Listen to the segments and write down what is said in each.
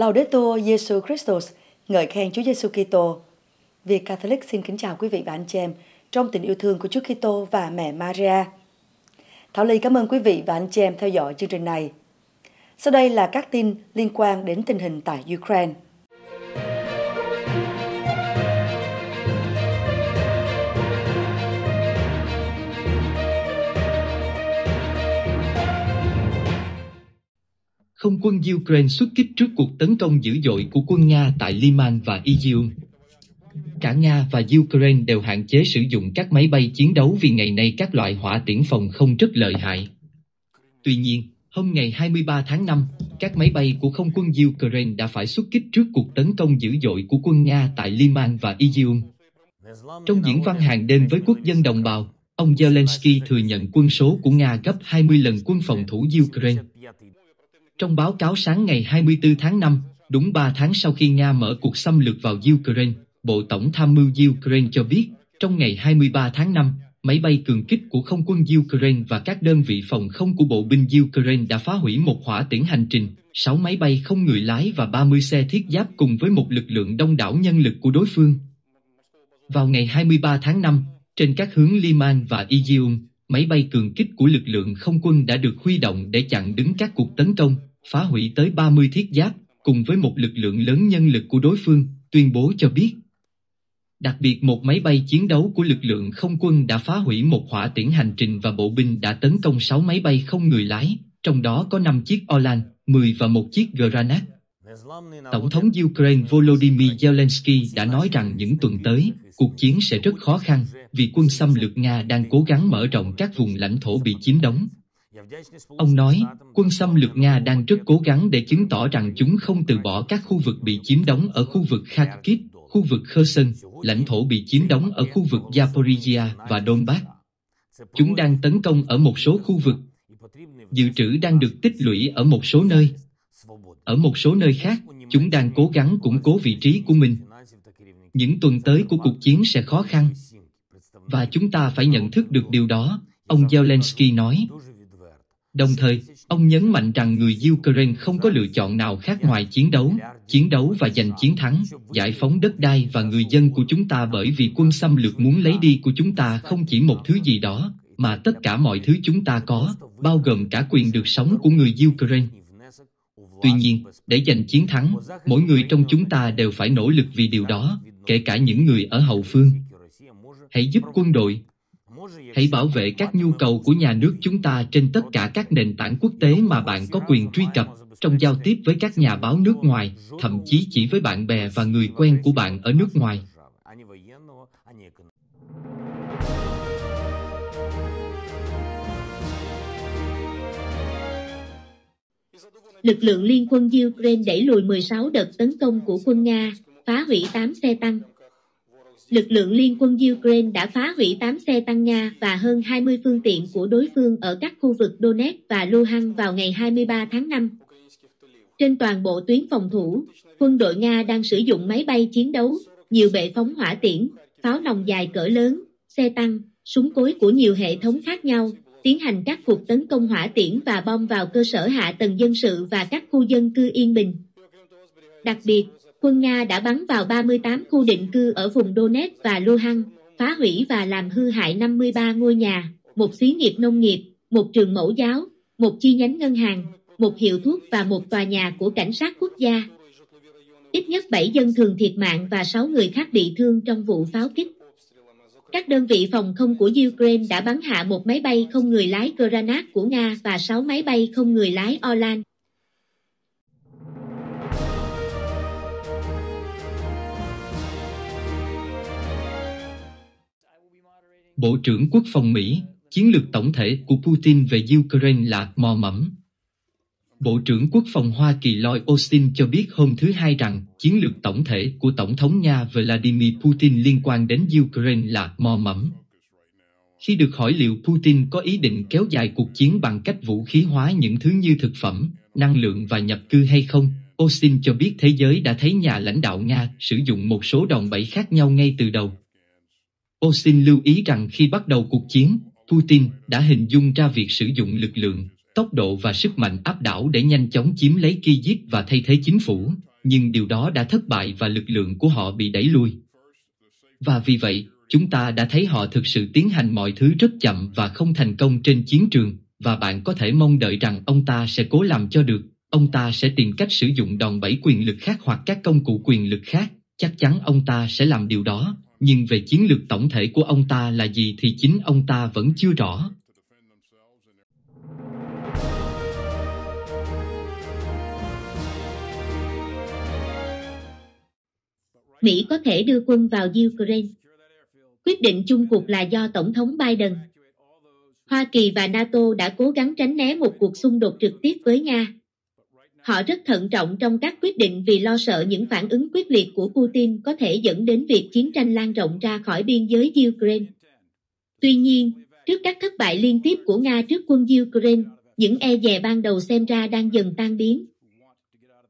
Laudetur Jesu Christus, ngợi khen Chúa Giêsu Kitô. Việt Catholic xin kính chào quý vị và anh chị em trong tình yêu thương của Chúa Kitô và mẹ Maria. Thảo Ly cảm ơn quý vị và anh chị em theo dõi chương trình này. Sau đây là các tin liên quan đến tình hình tại Ukraine. Không quân Ukraine xuất kích trước cuộc tấn công dữ dội của quân Nga tại Liman và Izium. Cả Nga và Ukraine đều hạn chế sử dụng các máy bay chiến đấu vì ngày nay các loại hỏa tiễn phòng không rất lợi hại. Tuy nhiên, hôm ngày 23 tháng 5, các máy bay của không quân Ukraine đã phải xuất kích trước cuộc tấn công dữ dội của quân Nga tại Liman và Izium. Trong diễn văn hàng đêm với quốc dân đồng bào, ông Zelensky thừa nhận quân số của Nga gấp 20 lần quân phòng thủ Ukraine. Trong báo cáo sáng ngày 24 tháng 5, đúng 3 tháng sau khi Nga mở cuộc xâm lược vào Ukraine, Bộ Tổng tham mưu Ukraine cho biết, trong ngày 23 tháng 5, máy bay cường kích của không quân Ukraine và các đơn vị phòng không của bộ binh Ukraine đã phá hủy một hỏa tiễn hành trình, 6 máy bay không người lái và 30 xe thiết giáp cùng với một lực lượng đông đảo nhân lực của đối phương. Vào ngày 23 tháng 5, trên các hướng Liman và Izium, máy bay cường kích của lực lượng không quân đã được huy động để chặn đứng các cuộc tấn công, phá hủy tới 30 thiết giáp, cùng với một lực lượng lớn nhân lực của đối phương, tuyên bố cho biết. Đặc biệt một máy bay chiến đấu của lực lượng không quân đã phá hủy một hỏa tiễn hành trình và bộ binh đã tấn công 6 máy bay không người lái, trong đó có 5 chiếc Orlan, 10 và một chiếc Granat. Tổng thống Ukraine Volodymyr Zelensky đã nói rằng những tuần tới, cuộc chiến sẽ rất khó khăn vì quân xâm lược Nga đang cố gắng mở rộng các vùng lãnh thổ bị chiếm đóng. Ông nói, quân xâm lược Nga đang rất cố gắng để chứng tỏ rằng chúng không từ bỏ các khu vực bị chiếm đóng ở khu vực Kharkiv, khu vực Kherson, lãnh thổ bị chiếm đóng ở khu vực Zaporizhia và Donbass. Chúng đang tấn công ở một số khu vực. Dự trữ đang được tích lũy ở một số nơi. Ở một số nơi khác, chúng đang cố gắng củng cố vị trí của mình. Những tuần tới của cuộc chiến sẽ khó khăn. Và chúng ta phải nhận thức được điều đó, ông Zelensky nói. Đồng thời, ông nhấn mạnh rằng người Ukraine không có lựa chọn nào khác ngoài chiến đấu, chiến đấu và giành chiến thắng, giải phóng đất đai và người dân của chúng ta bởi vì quân xâm lược muốn lấy đi của chúng ta không chỉ một thứ gì đó, mà tất cả mọi thứ chúng ta có, bao gồm cả quyền được sống của người Ukraine. Tuy nhiên, để giành chiến thắng, mỗi người trong chúng ta đều phải nỗ lực vì điều đó, kể cả những người ở hậu phương. Hãy giúp quân đội, Hãy bảo vệ các nhu cầu của nhà nước chúng ta trên tất cả các nền tảng quốc tế mà bạn có quyền truy cập trong giao tiếp với các nhà báo nước ngoài, thậm chí chỉ với bạn bè và người quen của bạn ở nước ngoài. Lực lượng liên quân Ukraine đẩy lùi 16 đợt tấn công của quân Nga, phá hủy 8 xe tăng, lực lượng liên quân Ukraine đã phá hủy 8 xe tăng Nga và hơn 20 phương tiện của đối phương ở các khu vực Donetsk và Luhansk vào ngày 23 tháng 5. Trên toàn bộ tuyến phòng thủ, quân đội Nga đang sử dụng máy bay chiến đấu, nhiều bệ phóng hỏa tiễn, pháo nòng dài cỡ lớn, xe tăng, súng cối của nhiều hệ thống khác nhau, tiến hành các cuộc tấn công hỏa tiễn và bom vào cơ sở hạ tầng dân sự và các khu dân cư yên bình. Đặc biệt, quân Nga đã bắn vào 38 khu định cư ở vùng Donetsk và Luhansk, phá hủy và làm hư hại 53 ngôi nhà, một xí nghiệp nông nghiệp, một trường mẫu giáo, một chi nhánh ngân hàng, một hiệu thuốc và một tòa nhà của cảnh sát quốc gia. Ít nhất 7 dân thường thiệt mạng và 6 người khác bị thương trong vụ pháo kích. Các đơn vị phòng không của Ukraine đã bắn hạ một máy bay không người lái Granat của Nga và 6 máy bay không người lái Orlan. Bộ trưởng Quốc phòng Mỹ, chiến lược tổng thể của Putin về Ukraine là mò mẫm. Bộ trưởng Quốc phòng Hoa Kỳ Lloyd Austin cho biết hôm thứ Hai rằng chiến lược tổng thể của Tổng thống Nga Vladimir Putin liên quan đến Ukraine là mò mẫm. Khi được hỏi liệu Putin có ý định kéo dài cuộc chiến bằng cách vũ khí hóa những thứ như thực phẩm, năng lượng và nhập cư hay không, Austin cho biết thế giới đã thấy nhà lãnh đạo Nga sử dụng một số đòn bẩy khác nhau ngay từ đầu. Osin lưu ý rằng khi bắt đầu cuộc chiến, Putin đã hình dung ra việc sử dụng lực lượng, tốc độ và sức mạnh áp đảo để nhanh chóng chiếm lấy Kyiv và thay thế chính phủ, nhưng điều đó đã thất bại và lực lượng của họ bị đẩy lui. Và vì vậy, chúng ta đã thấy họ thực sự tiến hành mọi thứ rất chậm và không thành công trên chiến trường, và bạn có thể mong đợi rằng ông ta sẽ cố làm cho được, ông ta sẽ tìm cách sử dụng đòn bẩy quyền lực khác hoặc các công cụ quyền lực khác, chắc chắn ông ta sẽ làm điều đó, nhưng về chiến lược tổng thể của ông ta là gì thì chính ông ta vẫn chưa rõ. Mỹ có thể đưa quân vào Ukraine. Quyết định chung cuộc là do Tổng thống Biden. Hoa Kỳ và NATO đã cố gắng tránh né một cuộc xung đột trực tiếp với Nga. Họ rất thận trọng trong các quyết định vì lo sợ những phản ứng quyết liệt của Putin có thể dẫn đến việc chiến tranh lan rộng ra khỏi biên giới Ukraine. Tuy nhiên, trước các thất bại liên tiếp của Nga trước quân Ukraine, những e dè ban đầu xem ra đang dần tan biến.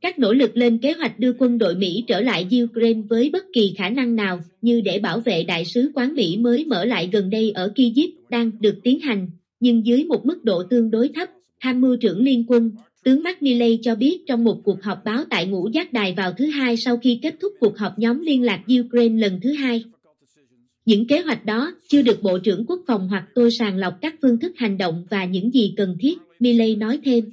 Các nỗ lực lên kế hoạch đưa quân đội Mỹ trở lại Ukraine với bất kỳ khả năng nào như để bảo vệ đại sứ quán Mỹ mới mở lại gần đây ở Kyiv đang được tiến hành, nhưng dưới một mức độ tương đối thấp, tham mưu trưởng liên quân, tướng Mark cho biết trong một cuộc họp báo tại ngũ giác đài vào thứ hai sau khi kết thúc cuộc họp nhóm liên lạc Ukraine lần thứ hai. Những kế hoạch đó chưa được Bộ trưởng Quốc phòng hoặc tôi sàng lọc các phương thức hành động và những gì cần thiết, Milley nói thêm.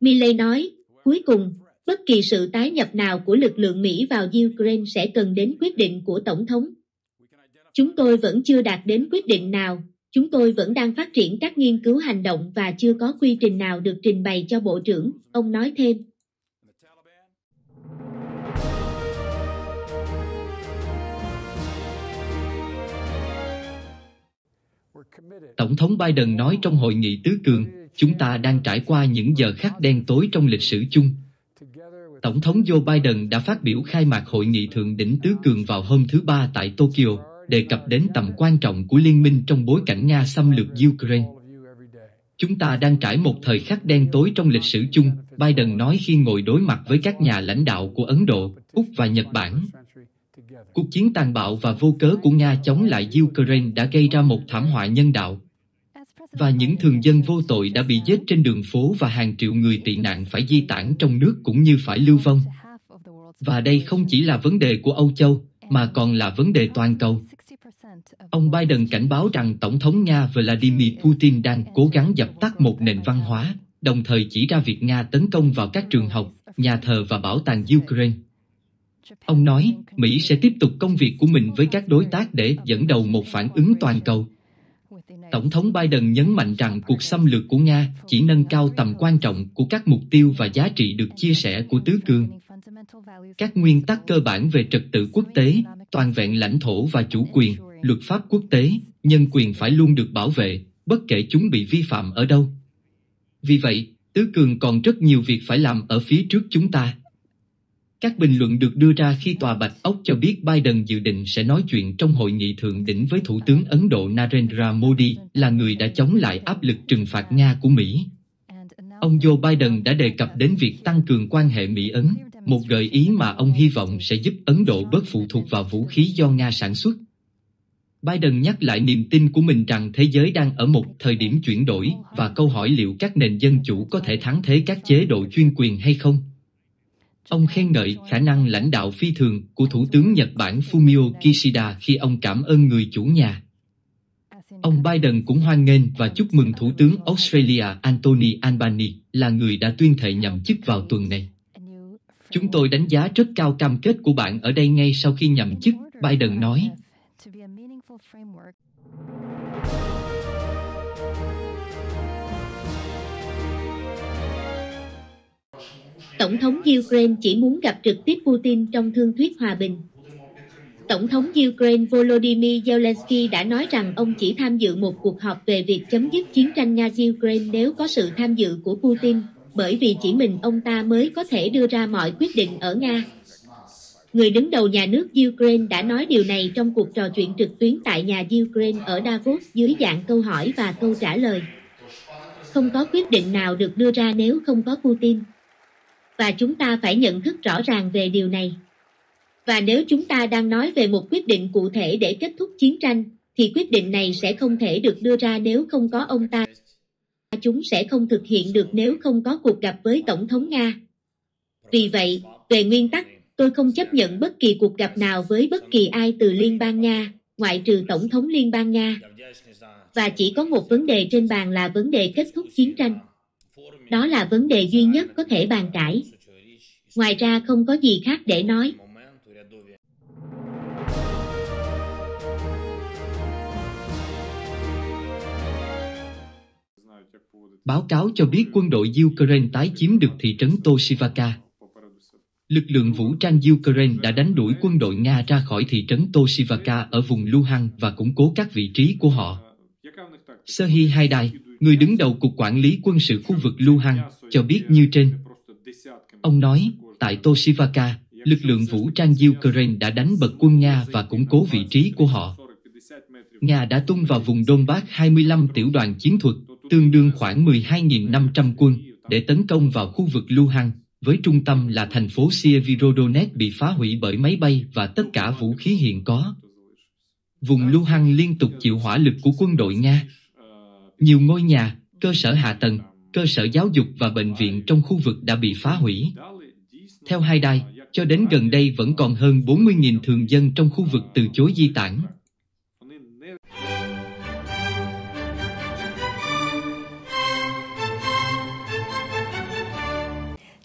Milley nói, Cuối cùng, bất kỳ sự tái nhập nào của lực lượng Mỹ vào Ukraine sẽ cần đến quyết định của Tổng thống. Chúng tôi vẫn chưa đạt đến quyết định nào, chúng tôi vẫn đang phát triển các nghiên cứu hành động và chưa có quy trình nào được trình bày cho Bộ trưởng, ông nói thêm. Tổng thống Biden nói trong hội nghị tứ cường, chúng ta đang trải qua những giờ khắc đen tối trong lịch sử chung. Tổng thống Joe Biden đã phát biểu khai mạc hội nghị thượng đỉnh tứ cường vào hôm thứ Ba tại Tokyo, đề cập đến tầm quan trọng của liên minh trong bối cảnh Nga xâm lược Ukraine. Chúng ta đang trải một thời khắc đen tối trong lịch sử chung, Biden nói khi ngồi đối mặt với các nhà lãnh đạo của Ấn Độ, Úc và Nhật Bản. Cuộc chiến tàn bạo và vô cớ của Nga chống lại Ukraine đã gây ra một thảm họa nhân đạo, và những thường dân vô tội đã bị giết trên đường phố và hàng triệu người tị nạn phải di tản trong nước cũng như phải lưu vong. Và đây không chỉ là vấn đề của Âu Châu, mà còn là vấn đề toàn cầu. Ông Biden cảnh báo rằng Tổng thống Nga Vladimir Putin đang cố gắng dập tắt một nền văn hóa, đồng thời chỉ ra việc Nga tấn công vào các trường học, nhà thờ và bảo tàng Ukraine. Ông nói, Mỹ sẽ tiếp tục công việc của mình với các đối tác để dẫn đầu một phản ứng toàn cầu. Tổng thống Biden nhấn mạnh rằng cuộc xâm lược của Nga chỉ nâng cao tầm quan trọng của các mục tiêu và giá trị được chia sẻ của tứ cương. Các nguyên tắc cơ bản về trật tự quốc tế, toàn vẹn lãnh thổ và chủ quyền, luật pháp quốc tế, nhân quyền phải luôn được bảo vệ, bất kể chúng bị vi phạm ở đâu. Vì vậy, tứ cường còn rất nhiều việc phải làm ở phía trước chúng ta. Các bình luận được đưa ra khi Tòa Bạch Ốc cho biết Biden dự định sẽ nói chuyện trong hội nghị thượng đỉnh với Thủ tướng Ấn Độ Narendra Modi là người đã chống lại áp lực trừng phạt Nga của Mỹ. Ông Joe Biden đã đề cập đến việc tăng cường quan hệ Mỹ-Ấn, một gợi ý mà ông hy vọng sẽ giúp Ấn Độ bớt phụ thuộc vào vũ khí do Nga sản xuất. Biden nhắc lại niềm tin của mình rằng thế giới đang ở một thời điểm chuyển đổi và câu hỏi liệu các nền dân chủ có thể thắng thế các chế độ chuyên quyền hay không. Ông khen ngợi khả năng lãnh đạo phi thường của Thủ tướng Nhật Bản Fumio Kishida khi ông cảm ơn người chủ nhà. Ông Biden cũng hoan nghênh và chúc mừng Thủ tướng Australia Anthony Albanese là người đã tuyên thệ nhậm chức vào tuần này. Chúng tôi đánh giá rất cao cam kết của bạn ở đây ngay sau khi nhậm chức, Biden nói. Tổng thống Ukraine chỉ muốn gặp trực tiếp Putin trong thương thuyết hòa bình. Tổng thống Ukraine Volodymyr Zelensky đã nói rằng ông chỉ tham dự một cuộc họp về việc chấm dứt chiến tranh Nga-Ukraine nếu có sự tham dự của Putin, bởi vì chỉ mình ông ta mới có thể đưa ra mọi quyết định ở Nga. Người đứng đầu nhà nước Ukraine đã nói điều này trong cuộc trò chuyện trực tuyến tại nhà Ukraine ở Davos dưới dạng câu hỏi và câu trả lời. Không có quyết định nào được đưa ra nếu không có Putin và chúng ta phải nhận thức rõ ràng về điều này. Và nếu chúng ta đang nói về một quyết định cụ thể để kết thúc chiến tranh, thì quyết định này sẽ không thể được đưa ra nếu không có ông ta. Chúng sẽ không thực hiện được nếu không có cuộc gặp với Tổng thống Nga. Vì vậy, Về nguyên tắc, tôi không chấp nhận bất kỳ cuộc gặp nào với bất kỳ ai từ Liên bang Nga, ngoại trừ Tổng thống Liên bang Nga. Và chỉ có một vấn đề trên bàn là vấn đề kết thúc chiến tranh. Đó là vấn đề duy nhất có thể bàn cãi. Ngoài ra không có gì khác để nói. Báo cáo cho biết quân đội Ukraine tái chiếm được thị trấn Toshivaka. Lực lượng vũ trang Ukraine đã đánh đuổi quân đội Nga ra khỏi thị trấn Toshivaka ở vùng Luhansk và củng cố các vị trí của họ. Serhiy Haidai, người đứng đầu Cục Quản lý Quân sự khu vực Luhansk, cho biết như trên. Ông nói, tại Toshivaka, lực lượng vũ trang Ukraine đã đánh bật quân Nga và củng cố vị trí của họ. Nga đã tung vào vùng Donbass 25 tiểu đoàn chiến thuật, tương đương khoảng 12.500 quân, để tấn công vào khu vực Luhansk, với trung tâm là thành phố Sievirodonetsk bị phá hủy bởi máy bay và tất cả vũ khí hiện có. Vùng Luhansk liên tục chịu hỏa lực của quân đội Nga. Nhiều ngôi nhà, cơ sở hạ tầng, cơ sở giáo dục và bệnh viện trong khu vực đã bị phá hủy. Theo hai đài, cho đến gần đây vẫn còn hơn 40.000 thường dân trong khu vực từ chối di tản.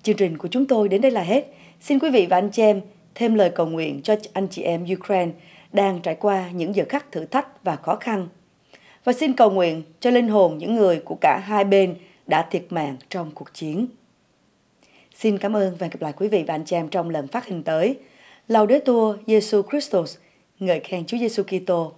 Chương trình của chúng tôi đến đây là hết. Xin quý vị và anh chị em thêm lời cầu nguyện cho anh chị em Ukraine đang trải qua những giờ khắc thử thách và khó khăn. Và xin cầu nguyện cho linh hồn những người của cả hai bên đã thiệt mạng trong cuộc chiến. Xin cảm ơn và gặp lại quý vị và anh chị em trong lần phát hình tới. Laudetur Jesu Christus, ngợi khen Chúa Giêsu Kitô.